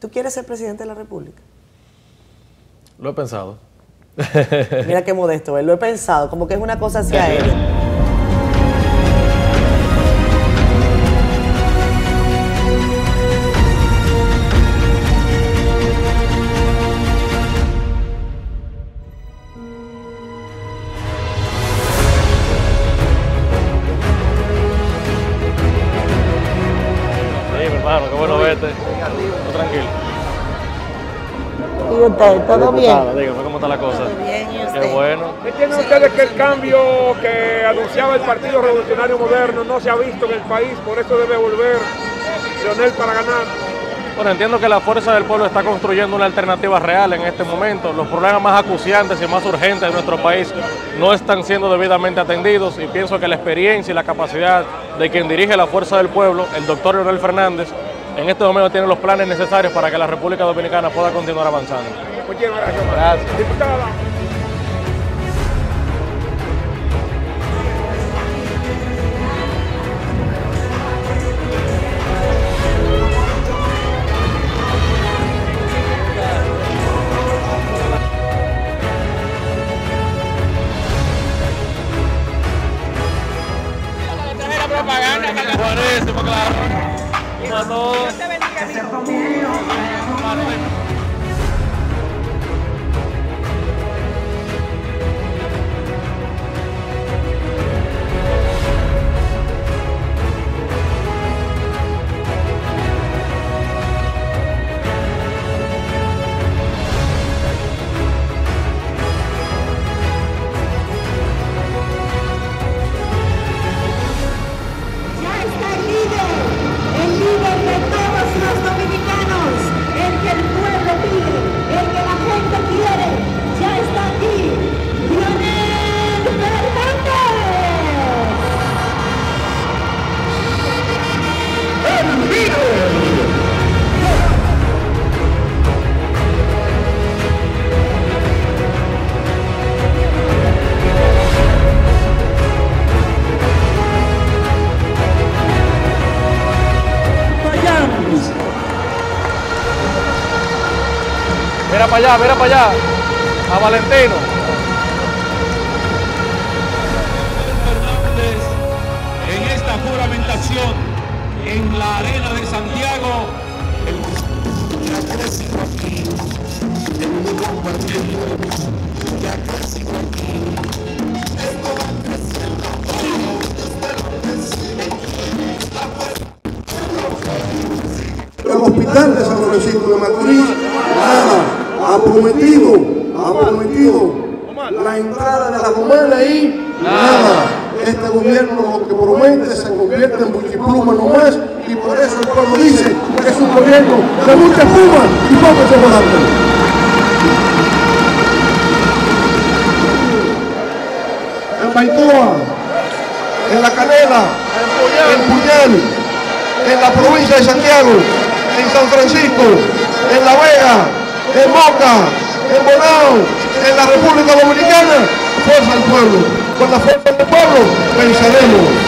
¿Tú quieres ser presidente de la República? Lo he pensado. Mira qué modesto, él lo he pensado, como que es una cosa así aérea. hermano, qué bueno verte. Tú tranquilo. ¿Y usted, todo bien? Dígame cómo está la cosa. bien, ¿y Qué bueno. ¿Entienden ustedes que el cambio que anunciaba el Partido Revolucionario Moderno no se ha visto en el país? Por eso debe volver Leonel para ganar. Bueno, entiendo que la fuerza del pueblo está construyendo una alternativa real en este momento. Los problemas más acuciantes y más urgentes de nuestro país no están siendo debidamente atendidos y pienso que la experiencia y la capacidad de quien dirige la fuerza del pueblo, el doctor Leonel Fernández, en este momento tiene los planes necesarios para que la República Dominicana pueda continuar avanzando. Muchísimas gracias. Gracias. Claro. Como a todos. Ya para allá, mira para allá. A Valentino. Fernández en esta juramentación en la arena de Santiago. El hospital de San Francisco de Macorís, ha prometido, ha prometido la entrada de la Gomela ahí, nada. Este gobierno lo que promete se convierte en buchipluma nomás y por eso el pueblo dice que es un gobierno de mucha espuma y poco chocolate. En Baitoa, en La Canela, en Puyal, en la provincia de Santiago, en San Francisco, en La Vega, en Moca, en Bonao, en la República Dominicana, fuerza del pueblo. Con la fuerza del pueblo venceremos.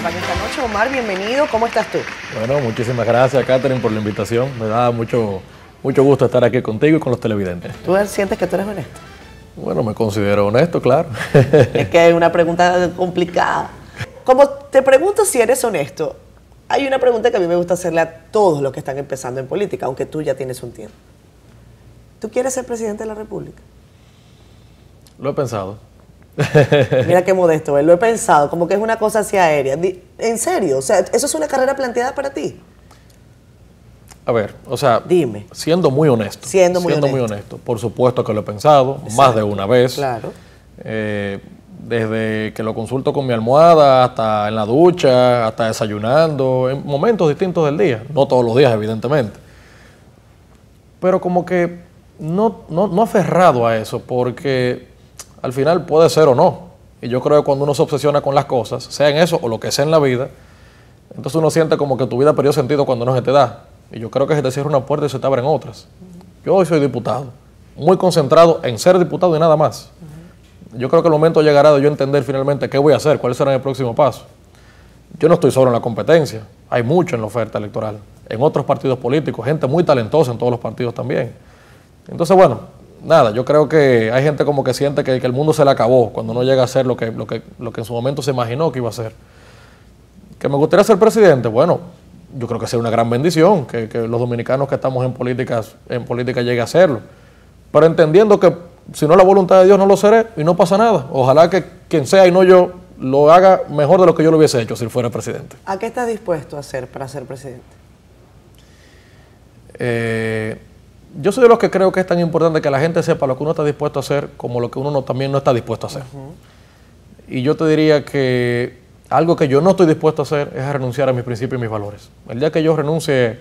Acompaña esta noche? Omar, bienvenido. ¿Cómo estás tú? Bueno, muchísimas gracias, Catherine, por la invitación. Me da mucho, mucho gusto estar aquí contigo y con los televidentes. ¿Tú sientes que tú eres honesto? Bueno, me considero honesto, claro. Es que es una pregunta complicada. Como te pregunto si eres honesto, hay una pregunta que a mí me gusta hacerle a todos los que están empezando en política, aunque tú ya tienes un tiempo. ¿Tú quieres ser presidente de la República? Lo he pensado. Mira qué modesto, él lo he pensado, como que es una cosa así aérea. ¿En serio? O sea, ¿eso es una carrera planteada para ti? A ver, o sea, Dime. siendo muy honesto. Siendo muy honesto. honesto. Por supuesto que lo he pensado, más de una vez. Claro. Eh, desde que lo consulto con mi almohada, hasta en la ducha, hasta desayunando, en momentos distintos del día. No todos los días, evidentemente. Pero como que no, no, no aferrado a eso, porque al final puede ser o no. Y yo creo que cuando uno se obsesiona con las cosas, sea en eso o lo que sea en la vida, Entonces uno siente como que tu vida perdió sentido cuando no se te da. Y yo creo que se te cierra una puerta y se te abren otras. Yo hoy soy diputado, muy concentrado en ser diputado y nada más. Yo creo que el momento llegará de yo entender finalmente qué voy a hacer, cuál será el próximo paso. Yo no estoy solo en la competencia, hay mucho en la oferta electoral, en otros partidos políticos, gente muy talentosa en todos los partidos también. Entonces, bueno, nada, yo creo que hay gente como que siente que, que el mundo se le acabó cuando no llega a ser lo que, lo, que, lo que en su momento se imaginó que iba a ser. ¿Que me gustaría ser presidente? Bueno, yo creo que sería una gran bendición que, que los dominicanos que estamos en, políticas, en política llegue a hacerlo. Pero entendiendo que si no la voluntad de Dios no lo seré y no pasa nada. Ojalá que quien sea y no yo lo haga mejor de lo que yo lo hubiese hecho si fuera presidente. ¿A qué estás dispuesto a hacer para ser presidente? Eh, yo soy de los que creo que es tan importante que la gente sepa lo que uno está dispuesto a hacer como lo que uno no- también no está dispuesto a hacer. Y yo te diría que algo que yo no estoy dispuesto a hacer es a renunciar a mis principios y mis valores. El día que yo renuncie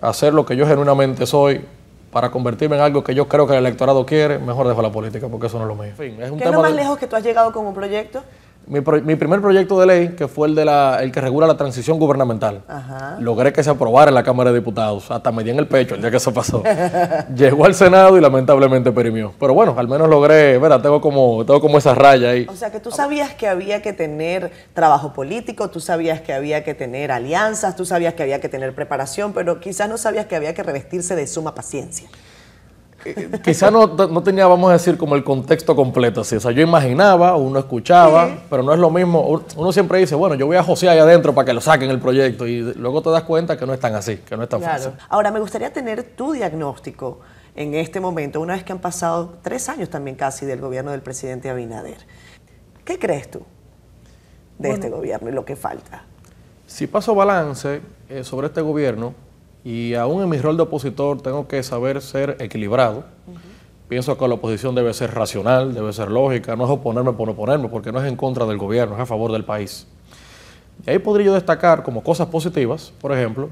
a hacer lo que yo genuinamente soy para convertirme en algo que yo creo que el electorado quiere, mejor dejo la política porque eso no es lo mío. En fin, es un ¿Qué es lo más de- lejos que tú has llegado como proyecto? Mi, pro- mi primer proyecto de ley, que fue el, de la, el que regula la transición gubernamental, Ajá. logré que se aprobara en la Cámara de Diputados. Hasta me di en el pecho el día que eso pasó. Llegó al Senado y lamentablemente perimió. Pero bueno, al menos logré, ¿verdad? Tengo como, tengo como esa raya ahí. O sea, que tú sabías que había que tener trabajo político, tú sabías que había que tener alianzas, tú sabías que había que tener preparación, pero quizás no sabías que había que revestirse de suma paciencia. Quizá no, no tenía, vamos a decir, como el contexto completo. Así. O sea, yo imaginaba, uno escuchaba, pero no es lo mismo. Uno siempre dice, bueno, yo voy a josear ahí adentro para que lo saquen el proyecto. Y luego te das cuenta que no es tan así, que no es tan fácil. Ahora, me gustaría tener tu diagnóstico en este momento, una vez que han pasado tres años también casi del gobierno del presidente Abinader. ¿Qué crees tú de este gobierno y lo que falta? Si paso balance eh, sobre este gobierno, y aún en mi rol de opositor tengo que saber ser equilibrado, pienso que la oposición debe ser racional, debe ser lógica, no es oponerme por oponerme, porque no es en contra del gobierno, es a favor del país. Y ahí podría yo destacar como cosas positivas, por ejemplo,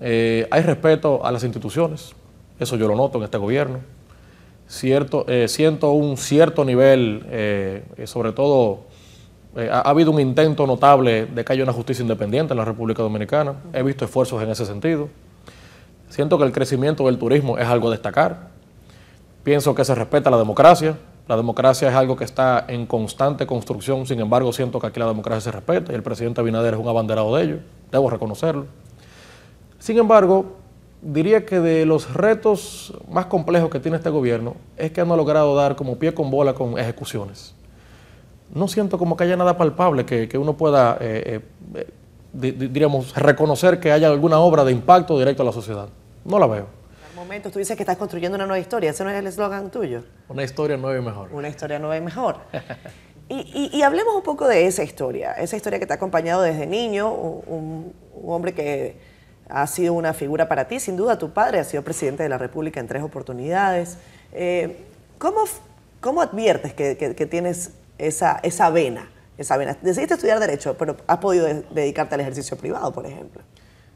eh, hay respeto a las instituciones, eso yo lo noto en este gobierno. Cierto, eh, siento un cierto nivel, eh, sobre todo eh, ha, ha habido un intento notable de que haya una justicia independiente en la República Dominicana. He visto esfuerzos en ese sentido. Siento que el crecimiento del turismo es algo a destacar. Pienso que se respeta la democracia. La democracia es algo que está en constante construcción. Sin embargo, siento que aquí la democracia se respeta y el presidente Abinader es un abanderado de ello. Debo reconocerlo. Sin embargo, diría que de los retos más complejos que tiene este gobierno es que no ha logrado dar como pie con bola con ejecuciones no siento como que haya nada palpable que, que uno pueda, eh, eh, di- di- diríamos, reconocer que haya alguna obra de impacto directo a la sociedad. No la veo. Al momento tú dices que estás construyendo una nueva historia, ese no es el eslogan tuyo. Una historia nueva y mejor. Una historia nueva y mejor. Y, y- y hablemos un poco de esa historia, esa historia que te ha acompañado desde niño, un, un- hombre que ha sido una figura para ti, sin duda tu padre ha sido presidente de la República en tres oportunidades. Eh, ¿cómo, cómo adviertes que, que- que tienes esa, esa vena? Esa vena? Decidiste estudiar Derecho, pero has podido de- dedicarte al ejercicio privado, por ejemplo.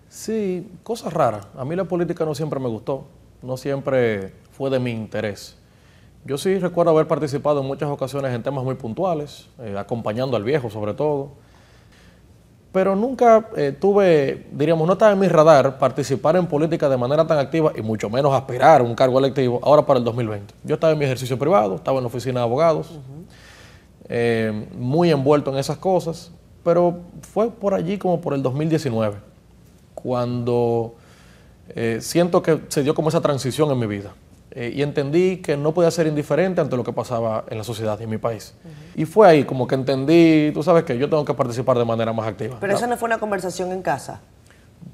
Sí, cosas raras. A mí la política no siempre me gustó, no siempre fue de mi interés. Yo sí recuerdo haber participado en muchas ocasiones en temas muy puntuales, eh, acompañando al viejo sobre todo, pero nunca eh, tuve, diríamos, no estaba en mi radar participar en política de manera tan activa y mucho menos aspirar a un cargo electivo ahora para el 2020. Yo estaba en mi ejercicio privado, estaba en la oficina de abogados, eh, muy envuelto en esas cosas, pero fue por allí como por el 2019, cuando eh, siento que se dio como esa transición en mi vida. Eh, y entendí que no podía ser indiferente ante lo que pasaba en la sociedad y en mi país. Y fue ahí como que entendí, tú sabes que yo tengo que participar de manera más activa. Pero eso no fue una conversación en casa.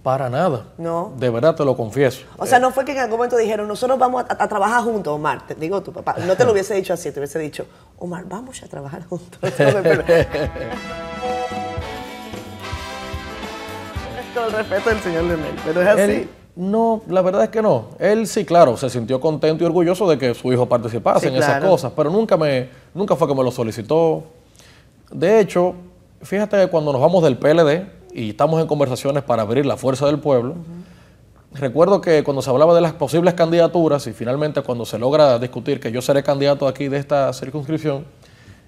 Para nada. No. De verdad te lo confieso. O sea, no fue que en algún momento dijeron, nosotros vamos a, a trabajar juntos, Omar. Te digo, tu papá, no te lo hubiese dicho así, te hubiese dicho, Omar, vamos a trabajar juntos. Con el respeto del señor Leonel, pero es así. Él, no, la verdad es que no. Él sí, claro, se sintió contento y orgulloso de que su hijo participase Sí, en esas cosas, pero nunca, me, nunca fue que me lo solicitó. De hecho, fíjate que cuando nos vamos del PLD y estamos en conversaciones para abrir la fuerza del pueblo, recuerdo que cuando se hablaba de las posibles candidaturas y finalmente cuando se logra discutir que yo seré candidato aquí de esta circunscripción,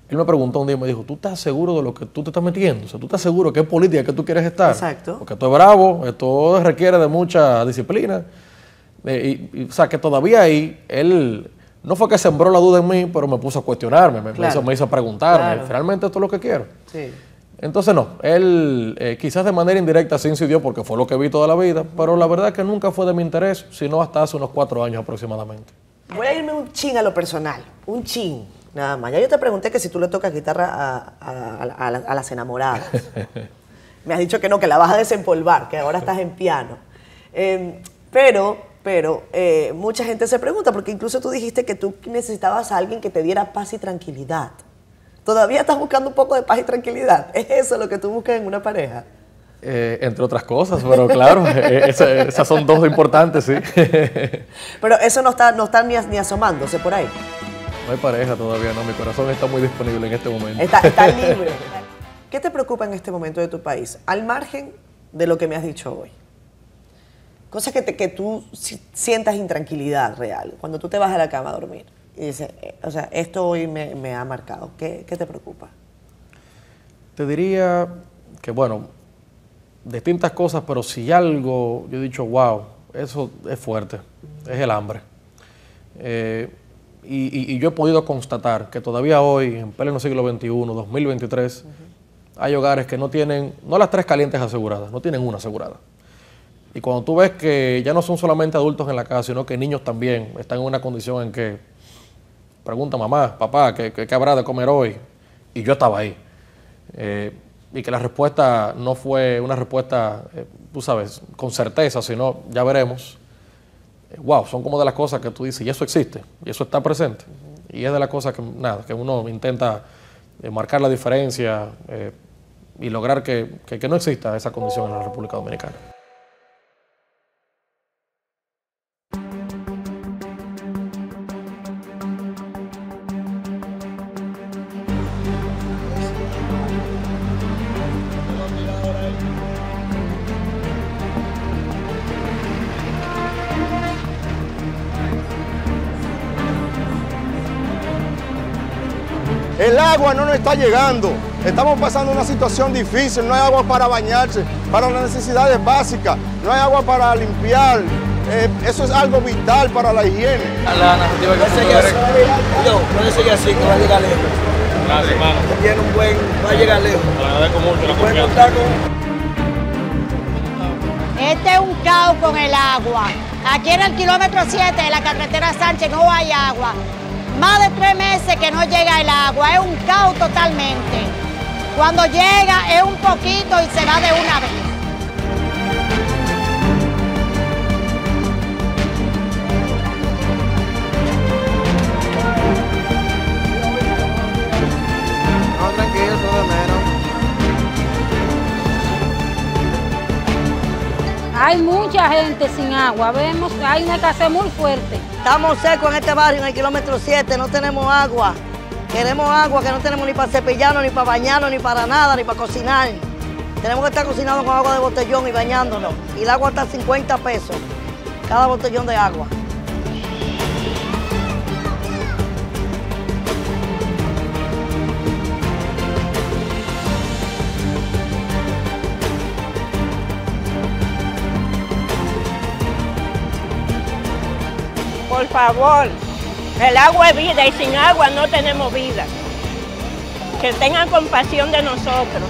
Él me preguntó un día y me dijo, ¿tú estás seguro de lo que tú te estás metiendo? O sea, ¿tú estás seguro que es política que tú quieres estar? Exacto. Porque esto es bravo, esto requiere de mucha disciplina. Eh, y, y, o sea, que todavía ahí, él no fue que sembró la duda en mí, pero me puso a cuestionarme, me, me Claro. hizo, me hizo preguntarme, Claro. ¿realmente esto es lo que quiero? Sí. Entonces no, él eh, quizás de manera indirecta sí incidió porque fue lo que vi toda la vida, pero la verdad es que nunca fue de mi interés, sino hasta hace unos cuatro años aproximadamente. Voy a irme un chin a lo personal, un chin, nada más. Ya yo te pregunté que si tú le tocas guitarra a, a- a- a la- a las enamoradas. Me has dicho que no, que la vas a desempolvar, que ahora estás en piano. Eh, pero, pero, eh, mucha gente se pregunta, porque incluso tú dijiste que tú necesitabas a alguien que te diera paz y tranquilidad. ¿Todavía estás buscando un poco de paz y tranquilidad? ¿Es eso lo que tú buscas en una pareja? Eh, entre otras cosas, pero claro, eh, esa- esas son dos importantes, sí. Pero eso no está, no está ni, as- ni asomándose por ahí. No hay pareja todavía, no, mi corazón está muy disponible en este momento. Está, está libre. ¿Qué te preocupa en este momento de tu país? Al margen de lo que me has dicho hoy. Cosas que, te- que tú si- sientas intranquilidad real. Cuando tú te vas a la cama a dormir y dices, eh, o sea, esto hoy me, ha marcado. ¿Qué, te preocupa? Te diría que, bueno, distintas cosas, pero si algo, yo he dicho, wow, eso es fuerte, es el hambre. Eh, y, yo he podido constatar que todavía hoy, en pleno siglo XXI, 2023, hay hogares que no tienen, no las tres calientes aseguradas, no tienen una asegurada. Y cuando tú ves que ya no son solamente adultos en la casa, sino que niños también están en una condición en que pregunta mamá, papá, ¿qué, qué- qué habrá de comer hoy? Y yo estaba ahí. Eh, y que la respuesta no fue una respuesta, eh, tú sabes, con certeza, sino ya veremos. Eh, wow, son como de las cosas que tú dices, y eso existe, y eso está presente. Y es de las cosas que, nada, que uno intenta eh, marcar la diferencia eh, y lograr que- que no exista esa condición en la República Dominicana. El agua no nos está llegando. Estamos pasando una situación difícil. No hay agua para bañarse, para las necesidades básicas. No hay agua para limpiar. Eh, eso es algo vital para la higiene. La narrativa que así, yo, puede seguir así, que va a llegar lejos. Gracias, hermano. Tiene un buen, va a llegar lejos. Te agradezco mucho la Puede contar con Este es un caos con el agua. Aquí en el kilómetro 7 de la carretera Sánchez no hay agua. Más de tres meses que no llega el agua. Es un caos totalmente. Cuando llega es un poquito y se va de una vez. Hay mucha gente sin agua, vemos, hay una escasez muy fuerte. Estamos secos en este barrio, en el kilómetro 7, no tenemos agua. Queremos agua que no tenemos ni para cepillarnos, ni para bañarnos, ni para nada, ni para cocinar. Tenemos que estar cocinando con agua de botellón y bañándonos. Y el agua está a 50 pesos, cada botellón de agua. Favor, el agua es vida y sin agua no tenemos vida. Que tengan compasión de nosotros.